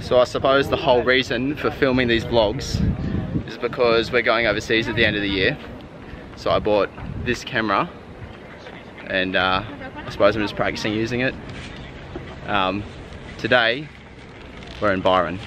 So I suppose the whole reason for filming these vlogs is because we're going overseas at the end of the year. So I bought this camera and uh, I suppose I'm just practicing using it. Um, today, we're in Byron.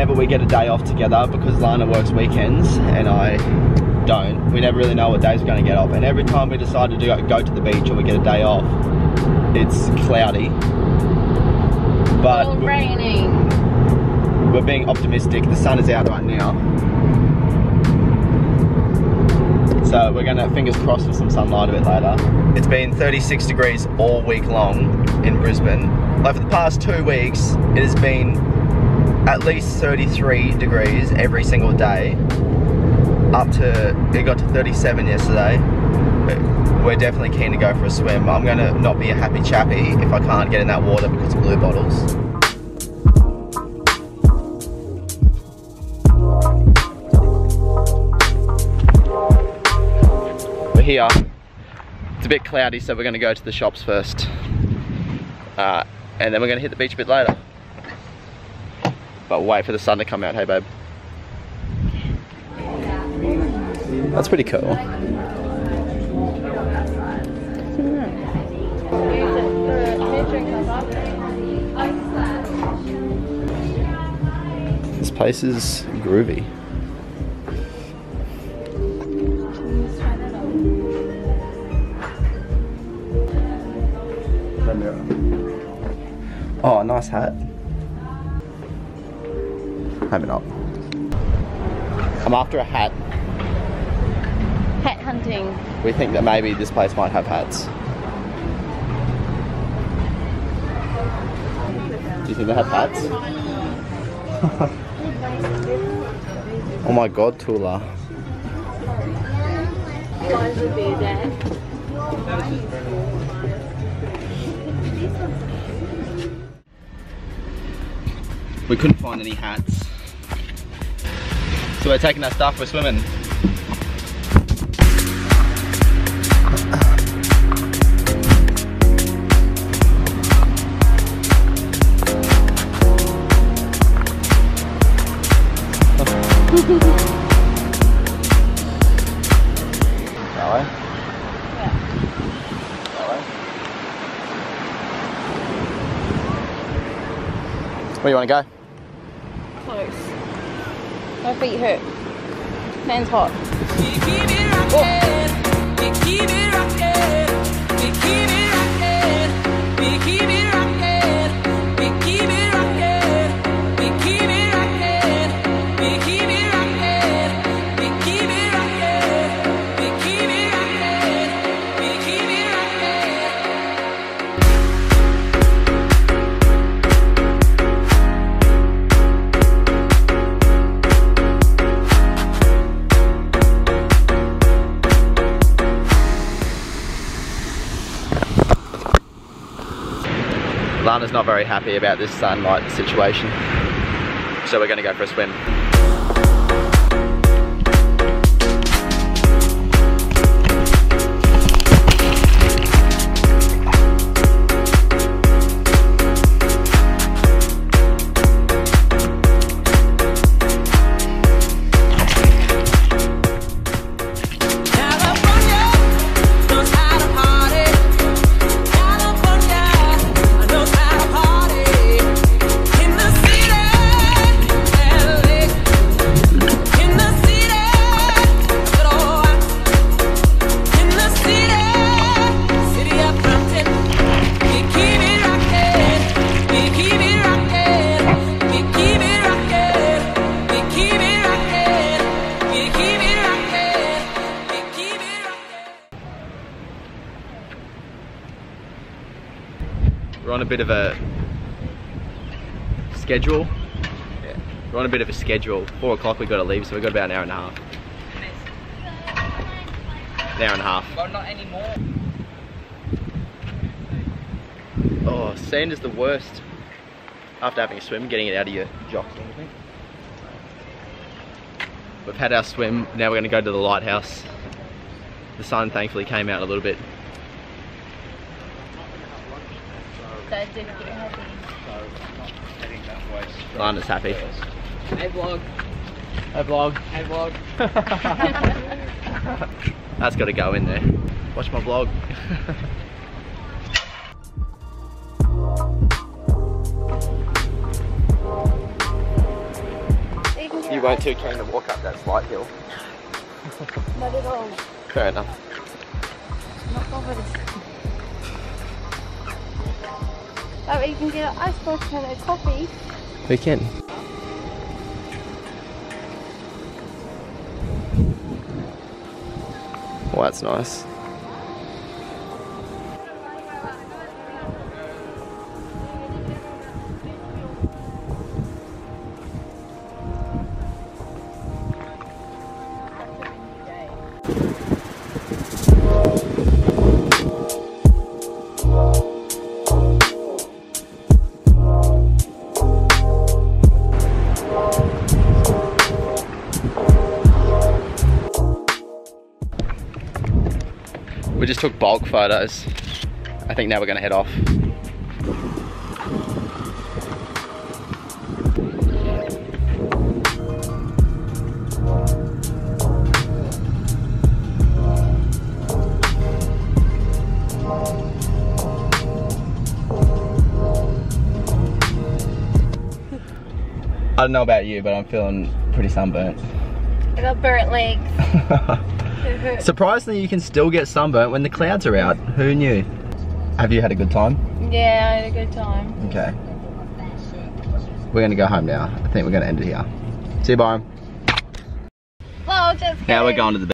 Whenever we get a day off together because Lana works weekends and I don't, we never really know what days we're going to get off. And every time we decide to do, go to the beach or we get a day off, it's cloudy. But Or raining. we're being optimistic. The sun is out right now. So we're gonna fingers crossed for some sunlight a bit later. It's been 36 degrees all week long in Brisbane. Like for the past two weeks, it has been at least 33 degrees every single day. Up to, it got to 37 yesterday. We're definitely keen to go for a swim. I'm gonna not be a happy chappy if I can't get in that water because of blue bottles. We're here. It's a bit cloudy, so we're gonna go to the shops first. Uh, and then we're gonna hit the beach a bit later. But wait for the sun to come out, hey babe. That's pretty cool. This place is groovy. Oh, nice hat. Maybe not. I'm after a hat. Hat hunting. We think that maybe this place might have hats. Do you think they have hats? oh my god, Tula. We couldn't find any hats. So we're taking our stuff, we're swimming. Where you want to go? My feet hurt. Man's hot. Lana's not very happy about this sunlight situation. So we're gonna go for a swim. On a bit of a schedule. Yeah. We're on a bit of a schedule. Four o'clock we got to leave, so we've got about an hour and a half. An hour and a half. Well, not anymore. Oh, sand is the worst. After having a swim, getting it out of your jocks and everything. We've had our swim, now we're going to go to the lighthouse. The sun thankfully came out a little bit. That did get happy. Lana's happy. Hey vlog. Hey vlog. Hey vlog. That's got to go in there. Watch my vlog. You you weren't too keen to walk up that slight hill. Not at all. Fair enough. Oh, you can get an icebox and a coffee. We can. Well, that's nice. Just took bulk photos. I think now we're gonna head off. I don't know about you, but I'm feeling pretty sunburnt. I got burnt legs. Hurt. Surprisingly, you can still get sunburnt when the clouds are out. Who knew? Have you had a good time? Yeah, I had a good time. Okay. We're gonna go home now. I think we're gonna end it here. See you, Byron. Well, just Now we're going to the